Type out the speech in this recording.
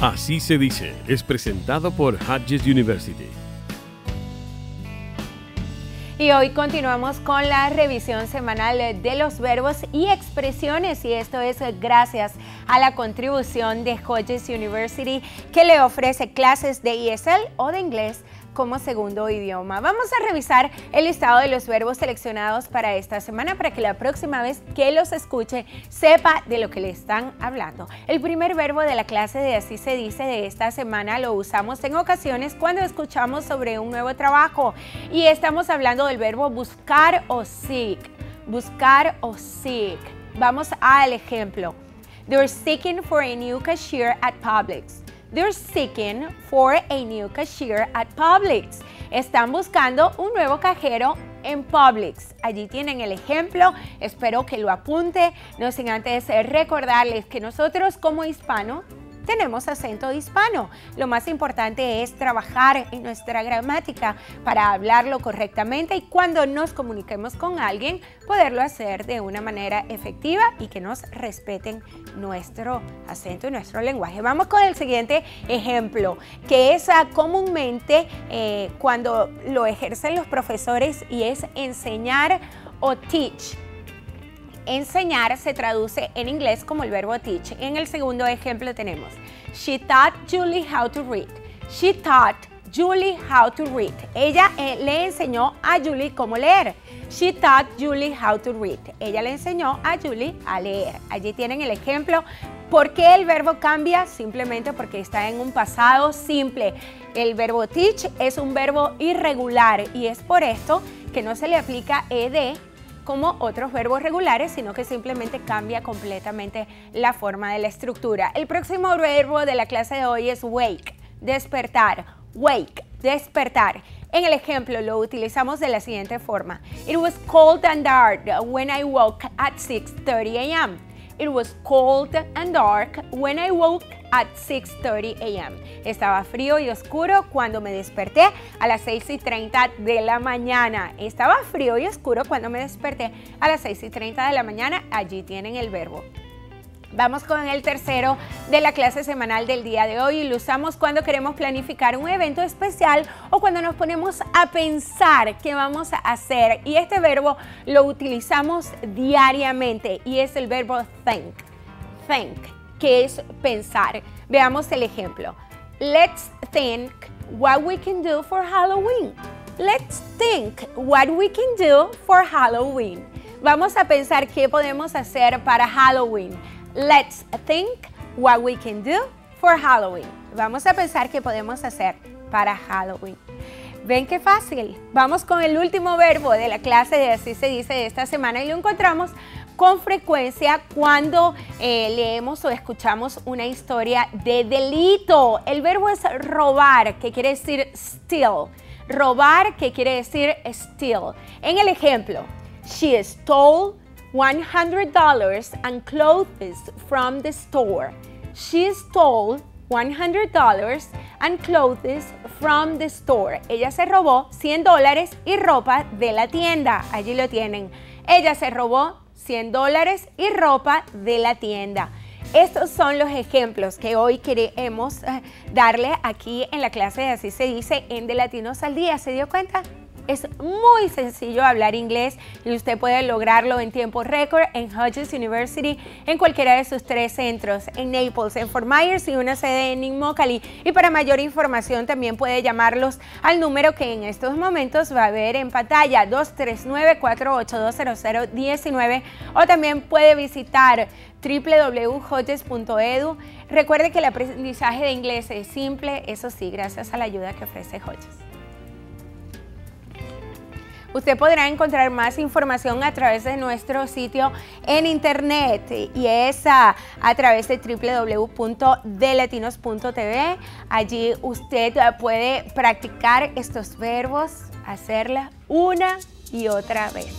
Así se dice, es presentado por Hodges University. Y hoy continuamos con la revisión semanal de los verbos y expresiones y esto es gracias a la contribución de Hodges University que le ofrece clases de ESL o de inglés como segundo idioma. Vamos a revisar el listado de los verbos seleccionados para esta semana para que la próxima vez que los escuche sepa de lo que le están hablando. El primer verbo de la clase de así se dice de esta semana lo usamos en ocasiones cuando escuchamos sobre un nuevo trabajo y estamos hablando del verbo buscar o seek. Buscar o seek. Vamos al ejemplo. They're seeking for a new cashier at Publix. They're seeking for a new cashier at Publix. Están buscando un nuevo cajero en Publix. Allí tienen el ejemplo, espero que lo apunte, no sin antes recordarles que nosotros como hispanos tenemos acento hispano. Lo más importante es trabajar en nuestra gramática para hablarlo correctamente y cuando nos comuniquemos con alguien, poderlo hacer de una manera efectiva y que nos respeten nuestro acento y nuestro lenguaje. Vamos con el siguiente ejemplo, que es ah, comúnmente eh, cuando lo ejercen los profesores y es enseñar o teach enseñar se traduce en inglés como el verbo teach. En el segundo ejemplo tenemos, She taught Julie how to read. She taught Julie how to read. Ella eh, le enseñó a Julie cómo leer. She taught Julie how to read. Ella le enseñó a Julie a leer. Allí tienen el ejemplo. ¿Por qué el verbo cambia? Simplemente porque está en un pasado simple. El verbo teach es un verbo irregular y es por esto que no se le aplica ed como otros verbos regulares, sino que simplemente cambia completamente la forma de la estructura. El próximo verbo de la clase de hoy es wake, despertar, wake, despertar. En el ejemplo lo utilizamos de la siguiente forma. It was cold and dark when I woke at 6.30 a.m. It was cold and dark when I woke at 6.30 a.m. Estaba frío y oscuro cuando me desperté a las 6 y 30 de la mañana. Estaba frío y oscuro cuando me desperté a las 6 y 30 de la mañana. Allí tienen el verbo. Vamos con el tercero de la clase semanal del día de hoy y lo usamos cuando queremos planificar un evento especial o cuando nos ponemos a pensar qué vamos a hacer. Y este verbo lo utilizamos diariamente y es el verbo think. Think, que es pensar. Veamos el ejemplo. Let's think what we can do for Halloween. Let's think what we can do for Halloween. Vamos a pensar qué podemos hacer para Halloween. Let's think what we can do for Halloween. Vamos a pensar qué podemos hacer para Halloween. ¿Ven qué fácil? Vamos con el último verbo de la clase de así se dice de esta semana y lo encontramos con frecuencia cuando eh, leemos o escuchamos una historia de delito. El verbo es robar, que quiere decir steal. Robar, que quiere decir steal. En el ejemplo, she stole $100 and clothes from the store. She stole $100 and clothes from the store. Ella se robó 100 dólares y ropa de la tienda. Allí lo tienen. Ella se robó 100 dólares y ropa de la tienda. Estos son los ejemplos que hoy queremos eh, darle aquí en la clase de Así se dice en De Latinos al Día. ¿Se dio cuenta? Es muy sencillo hablar inglés y usted puede lograrlo en tiempo récord en Hodges University en cualquiera de sus tres centros, en Naples, en Fort Myers y una sede en Immokalee. Y para mayor información también puede llamarlos al número que en estos momentos va a ver en pantalla 239-4820019 o también puede visitar www.hodges.edu. Recuerde que el aprendizaje de inglés es simple, eso sí, gracias a la ayuda que ofrece Hodges. Usted podrá encontrar más información a través de nuestro sitio en internet y es a, través de www.delatinos.tv. Allí usted puede practicar estos verbos, hacerla una y otra vez.